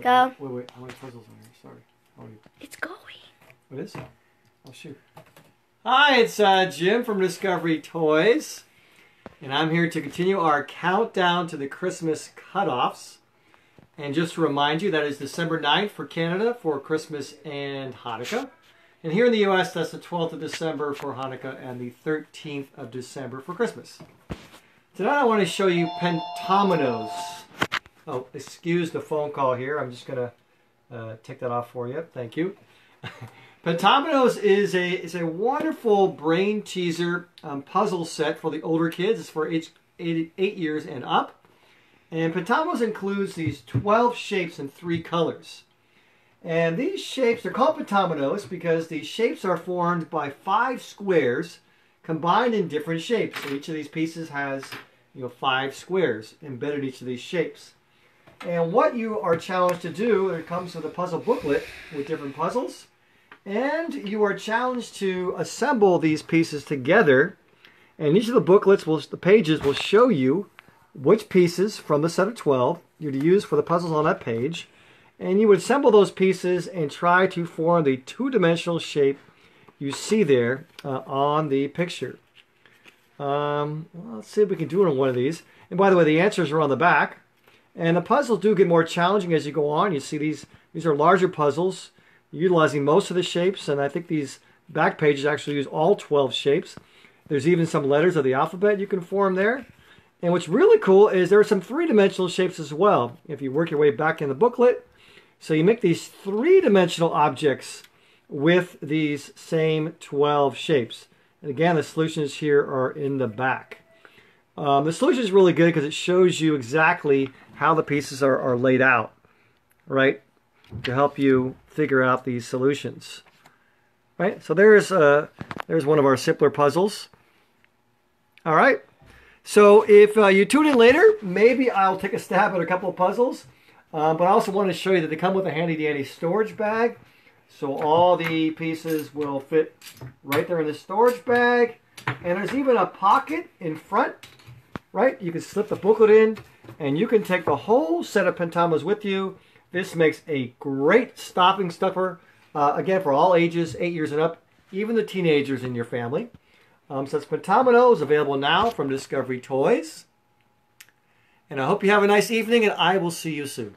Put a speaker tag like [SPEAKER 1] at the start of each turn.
[SPEAKER 1] Wait,
[SPEAKER 2] Go.
[SPEAKER 1] Wait, wait. How many puzzles are here? Sorry. How many?
[SPEAKER 2] It's going.
[SPEAKER 1] What is it? Oh, shoot. Hi, it's uh, Jim from Discovery Toys. And I'm here to continue our countdown to the Christmas cutoffs. And just to remind you, that is December 9th for Canada for Christmas and Hanukkah. And here in the US, that's the 12th of December for Hanukkah and the 13th of December for Christmas. Tonight I want to show you pentominoes. Oh, excuse the phone call here. I'm just going to uh, take that off for you. Thank you. Pentominoes is a is a wonderful brain teaser um, puzzle set for the older kids. It's for age eight, eight years and up. And Pentominoes includes these 12 shapes in three colors. And these shapes, they're called pentominoes because these shapes are formed by five squares combined in different shapes. So each of these pieces has you know, five squares embedded in each of these shapes. And what you are challenged to do, it comes with a puzzle booklet with different puzzles. And you are challenged to assemble these pieces together. And each of the booklets, will, the pages will show you which pieces from the set of 12 you're to use for the puzzles on that page. And you would assemble those pieces and try to form the two-dimensional shape you see there uh, on the picture. Um, let's see if we can do it on one of these. And by the way, the answers are on the back. And the puzzles do get more challenging as you go on. You see these, these are larger puzzles utilizing most of the shapes. And I think these back pages actually use all 12 shapes. There's even some letters of the alphabet you can form there. And what's really cool is there are some three-dimensional shapes as well. If you work your way back in the booklet, so you make these three-dimensional objects with these same 12 shapes. And again, the solutions here are in the back. Um, the solution is really good because it shows you exactly how the pieces are, are laid out, right? To help you figure out these solutions. Right, so there's, uh, there's one of our simpler puzzles. All right, so if uh, you tune in later, maybe I'll take a stab at a couple of puzzles. Um, but I also want to show you that they come with a handy-dandy storage bag. So all the pieces will fit right there in the storage bag. And there's even a pocket in front, right? You can slip the booklet in and you can take the whole set of pentominoes with you. This makes a great stopping stuffer, uh, again, for all ages, eight years and up, even the teenagers in your family. Um, so it's Pentomino is available now from Discovery Toys. And I hope you have a nice evening, and I will see you soon.